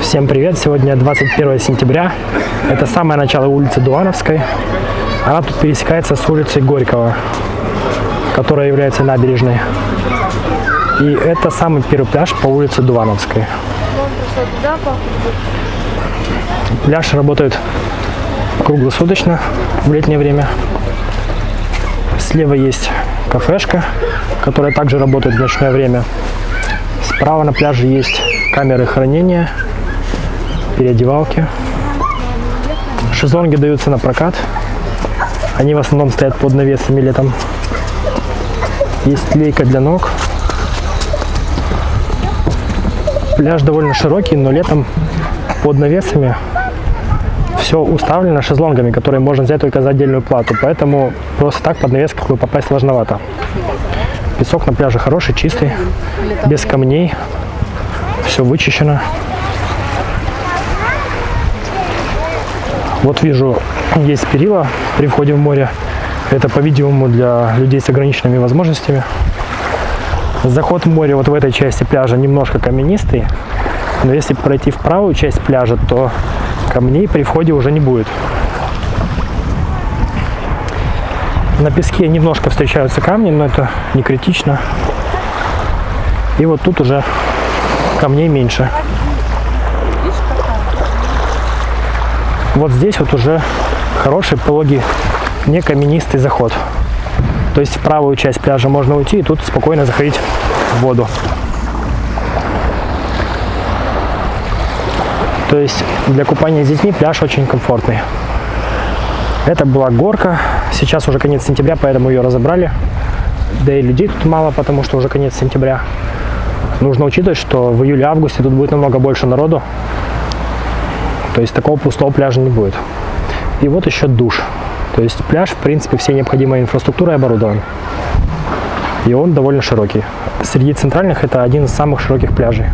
Всем привет! Сегодня 21 сентября. Это самое начало улицы Дуановской. Она тут пересекается с улицей Горького, которая является набережной. И это самый первый пляж по улице Дувановской. Пляж работает круглосуточно в летнее время. Слева есть кафешка, которая также работает в ночное время. Справа на пляже есть камеры хранения, переодевалки. Шезлонги даются на прокат. Они в основном стоят под навесами летом. Есть лейка для ног. Пляж довольно широкий, но летом под навесами все уставлено шезлонгами, которые можно взять только за отдельную плату. Поэтому просто так под навес попасть сложновато. Песок на пляже хороший, чистый, без камней. Все вычищено. Вот вижу, есть перила при входе в море. Это, по-видимому, для людей с ограниченными возможностями. Заход в море вот в этой части пляжа немножко каменистый. Но если пройти в правую часть пляжа, то камней при входе уже не будет. На песке немножко встречаются камни, но это не критично. И вот тут уже камней меньше. Вот здесь вот уже хороший пологий, не каменистый заход. То есть в правую часть пляжа можно уйти и тут спокойно заходить в воду. То есть для купания с детьми пляж очень комфортный. Это была горка. Сейчас уже конец сентября, поэтому ее разобрали. Да и людей тут мало, потому что уже конец сентября. Нужно учитывать, что в июле-августе тут будет намного больше народу. То есть такого пустого пляжа не будет. И вот еще душ. То есть пляж, в принципе, всей необходимой инфраструктурой оборудован. И он довольно широкий. Среди центральных это один из самых широких пляжей.